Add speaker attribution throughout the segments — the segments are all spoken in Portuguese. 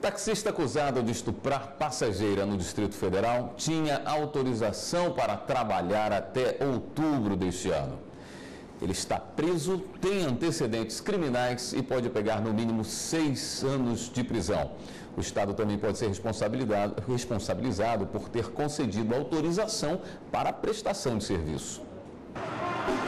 Speaker 1: Taxista acusado de estuprar passageira no Distrito Federal tinha autorização para trabalhar até outubro deste ano. Ele está preso, tem antecedentes criminais e pode pegar no mínimo seis anos de prisão. O Estado também pode ser responsabilizado, responsabilizado por ter concedido autorização para a prestação de serviço.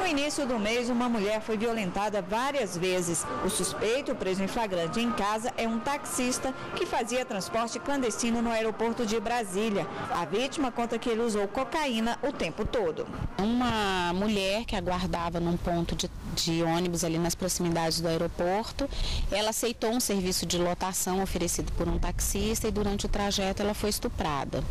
Speaker 2: No início do mês, uma mulher foi violentada várias vezes. O suspeito, preso em flagrante em casa, é um taxista que fazia transporte clandestino no aeroporto de Brasília. A vítima conta que ele usou cocaína o tempo todo.
Speaker 3: Uma mulher que aguardava num ponto de, de ônibus ali nas proximidades do aeroporto, ela aceitou um serviço de lotação oferecido por um taxista e durante o trajeto ela foi estuprada.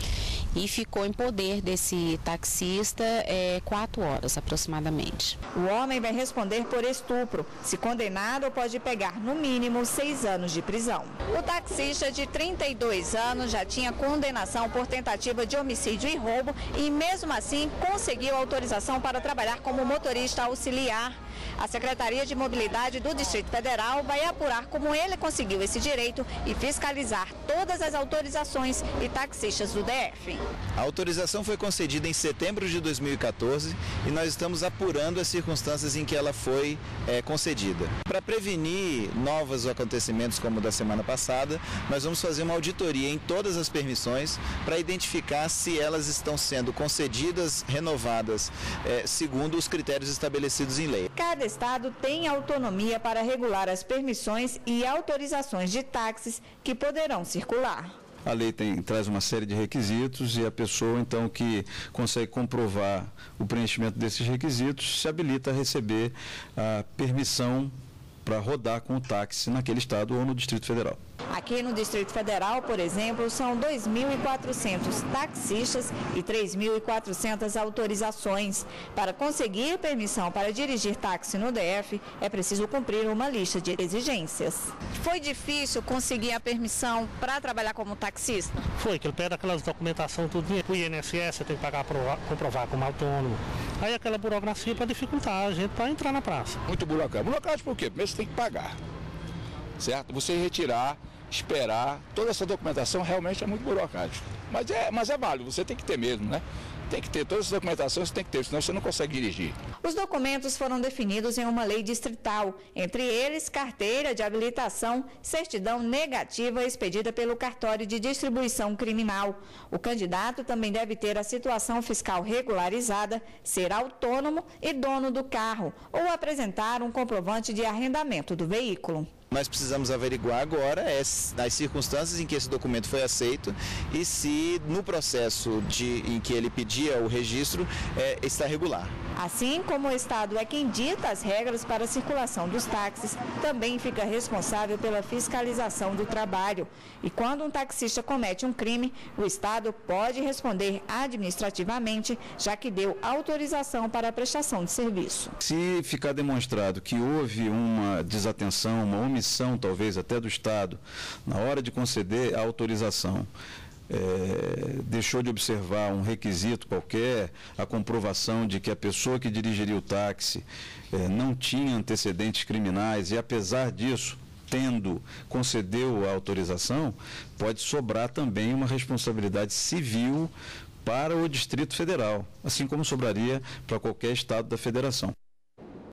Speaker 3: E ficou em poder desse taxista é, quatro horas aproximadamente.
Speaker 2: O homem vai responder por estupro. Se condenado, pode pegar no mínimo seis anos de prisão. O taxista de 32 anos já tinha condenação por tentativa de homicídio e roubo e, mesmo assim, conseguiu autorização para trabalhar como motorista auxiliar. A Secretaria de Mobilidade do Distrito Federal vai apurar como ele conseguiu esse direito e fiscalizar todas as autorizações e taxistas do DF.
Speaker 4: A autorização foi concedida em setembro de 2014 e nós estamos apurando as circunstâncias em que ela foi é, concedida. Para prevenir novos acontecimentos como o da semana passada, nós vamos fazer uma auditoria em todas as permissões para identificar se elas estão sendo concedidas, renovadas, é, segundo os critérios estabelecidos em lei.
Speaker 2: Cada estado tem autonomia para regular as permissões e autorizações de táxis que poderão circular.
Speaker 5: A lei tem, traz uma série de requisitos e a pessoa, então, que consegue comprovar o preenchimento desses requisitos, se habilita a receber a permissão para rodar com o táxi naquele estado ou no Distrito Federal.
Speaker 2: Aqui no Distrito Federal, por exemplo, são 2.400 taxistas e 3.400 autorizações. Para conseguir permissão para dirigir táxi no DF, é preciso cumprir uma lista de exigências. Foi difícil conseguir a permissão para trabalhar como taxista?
Speaker 6: Foi, que ele pede aquelas documentação tudo. O INSS tem que pagar, comprovar como autônomo. Aí aquela burocracia para dificultar a gente para entrar na praça.
Speaker 7: Muito burocrático. Burocrático por quê? Primeiro você tem que pagar, certo? Você retirar esperar. Toda essa documentação realmente é muito burocrática. Mas é, mas é válido, você tem que ter mesmo, né? Tem que ter todas as documentações, tem que ter, senão você não consegue dirigir.
Speaker 2: Os documentos foram definidos em uma lei distrital, entre eles carteira de habilitação, certidão negativa expedida pelo cartório de distribuição criminal. O candidato também deve ter a situação fiscal regularizada, ser autônomo e dono do carro, ou apresentar um comprovante de arrendamento do veículo.
Speaker 4: Nós precisamos averiguar agora é, as circunstâncias em que esse documento foi aceito e se no processo de, em que ele pedia o registro é, está regular.
Speaker 2: Assim como o Estado é quem dita as regras para a circulação dos táxis, também fica responsável pela fiscalização do trabalho. E quando um taxista comete um crime, o Estado pode responder administrativamente, já que deu autorização para a prestação de serviço.
Speaker 5: Se ficar demonstrado que houve uma desatenção, uma omissão talvez até do Estado, na hora de conceder a autorização, é, deixou de observar um requisito qualquer, a comprovação de que a pessoa que dirigiria o táxi é, não tinha antecedentes criminais e, apesar disso, tendo, concedeu a autorização, pode sobrar também uma responsabilidade civil para o Distrito Federal, assim como sobraria para qualquer estado da federação.